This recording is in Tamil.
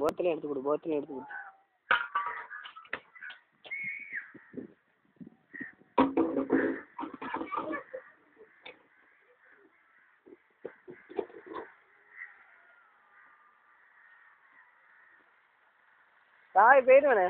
போத்தலையும் எடுத்து கொடு போத்தலையும் எடுத்து கொடு. தாய் போயிடுவேண்ணே